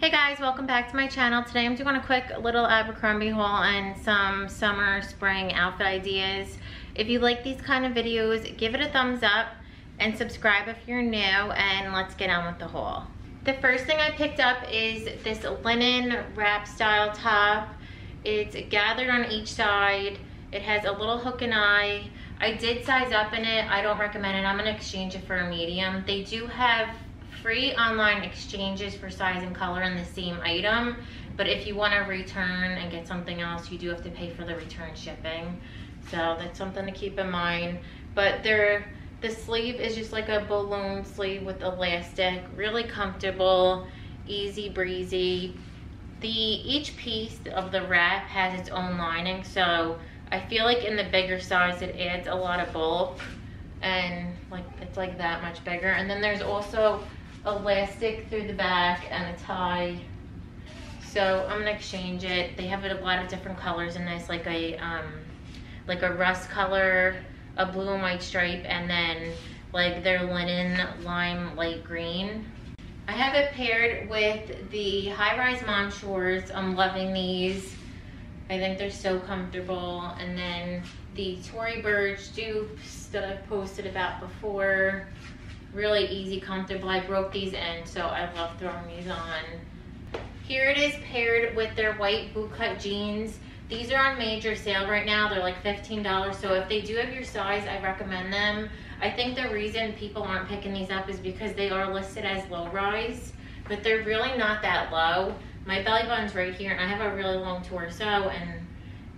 Hey guys, welcome back to my channel. Today I'm doing a quick little Abercrombie haul and some summer, spring outfit ideas. If you like these kind of videos, give it a thumbs up and subscribe if you're new and let's get on with the haul. The first thing I picked up is this linen wrap style top. It's gathered on each side. It has a little hook and eye. I did size up in it. I don't recommend it. I'm gonna exchange it for a medium. They do have free online exchanges for size and color in the same item. But if you wanna return and get something else, you do have to pay for the return shipping. So that's something to keep in mind. But they're, the sleeve is just like a balloon sleeve with elastic, really comfortable, easy breezy. The each piece of the wrap has its own lining, so I feel like in the bigger size it adds a lot of bulk and like it's like that much bigger. And then there's also elastic through the back and a tie. So I'm gonna exchange it. They have a lot of different colors in this, like a um, like a rust color, a blue and white stripe, and then like their linen lime light green. I have it paired with the high-rise mom shorts. I'm loving these. I think they're so comfortable. And then the Tory Burch dupes that I've posted about before really easy, comfortable. I broke these in, so I love throwing these on. Here it is paired with their white bootcut jeans. These are on major sale right now. They're like $15. So if they do have your size, I recommend them. I think the reason people aren't picking these up is because they are listed as low rise, but they're really not that low. My belly button's right here and I have a really long torso and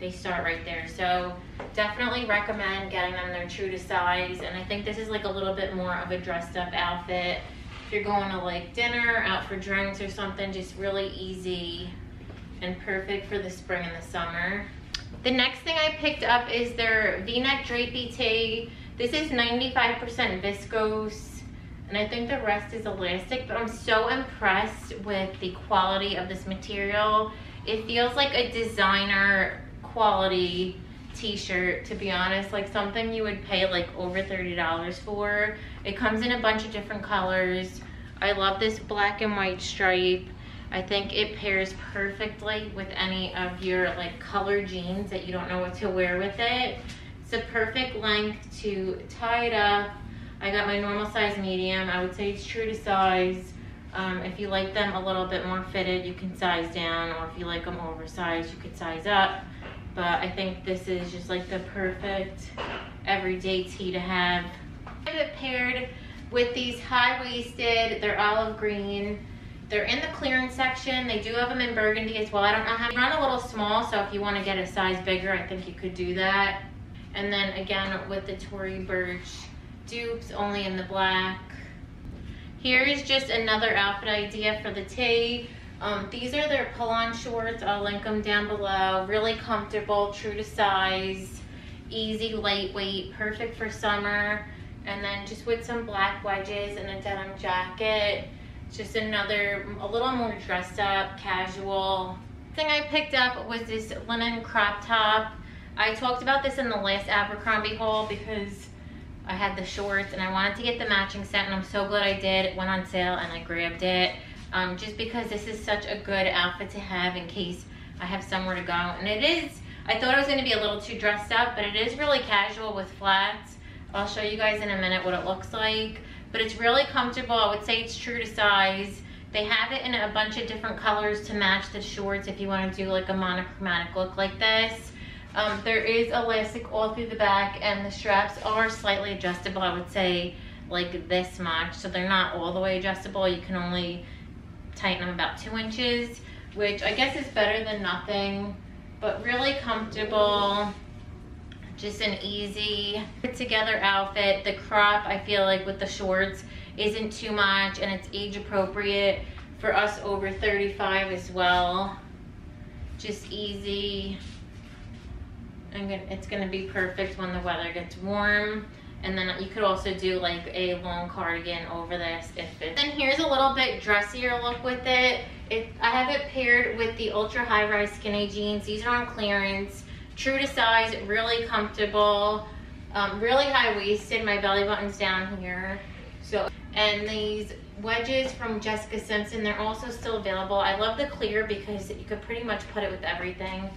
they start right there. So definitely recommend getting them. They're true to size. And I think this is like a little bit more of a dressed up outfit. If you're going to like dinner, out for drinks or something, just really easy and perfect for the spring and the summer. The next thing I picked up is their V-neck drapey tee. This is 95% viscose and I think the rest is elastic, but I'm so impressed with the quality of this material. It feels like a designer quality t-shirt to be honest like something you would pay like over $30 for. It comes in a bunch of different colors. I love this black and white stripe. I think it pairs perfectly with any of your like color jeans that you don't know what to wear with it. It's a perfect length to tie it up. I got my normal size medium. I would say it's true to size. Um, if you like them a little bit more fitted you can size down or if you like them oversized you could size up but I think this is just like the perfect everyday tee to have. I have it paired with these high-waisted, they're olive green. They're in the clearance section. They do have them in burgundy as well. I don't know how, they run a little small, so if you wanna get a size bigger, I think you could do that. And then again, with the Tory Burch dupes, only in the black. Here is just another outfit idea for the tee. Um, these are their pull-on shorts. I'll link them down below. Really comfortable, true to size, easy, lightweight, perfect for summer. And then just with some black wedges and a denim jacket. Just another, a little more dressed up, casual. Thing I picked up was this linen crop top. I talked about this in the last Abercrombie haul because I had the shorts and I wanted to get the matching set and I'm so glad I did. It went on sale and I grabbed it um, just because this is such a good outfit to have in case I have somewhere to go. And it is, I thought it was gonna be a little too dressed up, but it is really casual with flats. I'll show you guys in a minute what it looks like. But it's really comfortable. I would say it's true to size. They have it in a bunch of different colors to match the shorts if you want to do like a monochromatic look like this. Um, there is elastic all through the back and the straps are slightly adjustable, I would say like this much. So they're not all the way adjustable. You can only tighten them about two inches, which I guess is better than nothing, but really comfortable. Just an easy put together outfit. The crop, I feel like with the shorts, isn't too much and it's age appropriate for us over 35 as well. Just easy. And it's gonna be perfect when the weather gets warm. And then you could also do like a long cardigan over this if it. Then here's a little bit dressier look with it. it. I have it paired with the ultra high rise skinny jeans. These are on clearance, true to size, really comfortable, um, really high waisted. My belly button's down here. So, and these wedges from Jessica Simpson. They're also still available. I love the clear because you could pretty much put it with everything.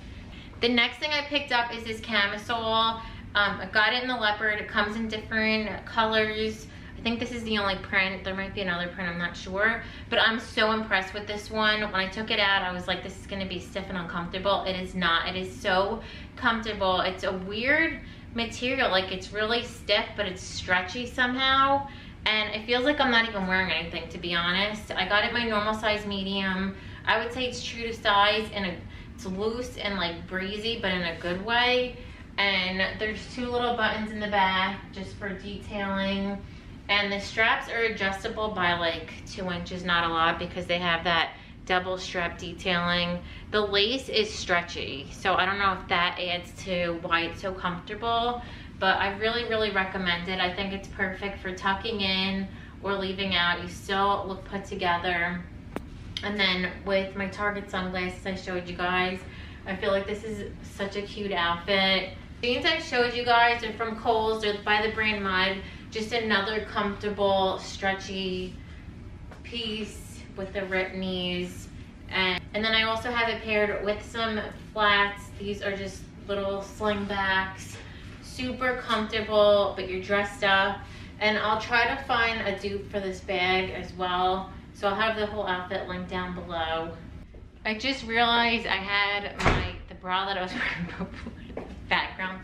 The next thing I picked up is this camisole. Um, I got it in the leopard. It comes in different colors. I think this is the only print. There might be another print, I'm not sure. But I'm so impressed with this one. When I took it out, I was like, this is gonna be stiff and uncomfortable. It is not, it is so comfortable. It's a weird material, like it's really stiff, but it's stretchy somehow. And it feels like I'm not even wearing anything, to be honest. I got it my normal size medium. I would say it's true to size and it's loose and like breezy, but in a good way. And there's two little buttons in the back just for detailing. And the straps are adjustable by like two inches, not a lot because they have that double strap detailing. The lace is stretchy, so I don't know if that adds to why it's so comfortable, but I really, really recommend it. I think it's perfect for tucking in or leaving out. You still look put together. And then with my Target sunglasses I showed you guys, I feel like this is such a cute outfit. Jeans I showed you guys are from Kohl's. They're by the brand Mudd. Just another comfortable, stretchy piece with the rip knees. And, and then I also have it paired with some flats. These are just little slingbacks. Super comfortable, but you're dressed up. And I'll try to find a dupe for this bag as well. So I'll have the whole outfit linked down below. I just realized I had my the bra that I was wearing before the background.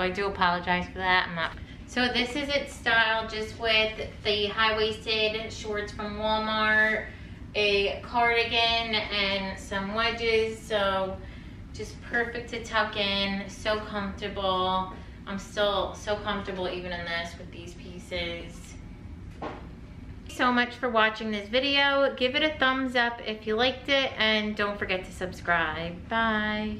I do apologize for that. I'm not. So this is its style just with the high-waisted shorts from Walmart, a cardigan, and some wedges. So just perfect to tuck in, so comfortable. I'm still so comfortable even in this with these pieces so much for watching this video. Give it a thumbs up if you liked it and don't forget to subscribe. Bye.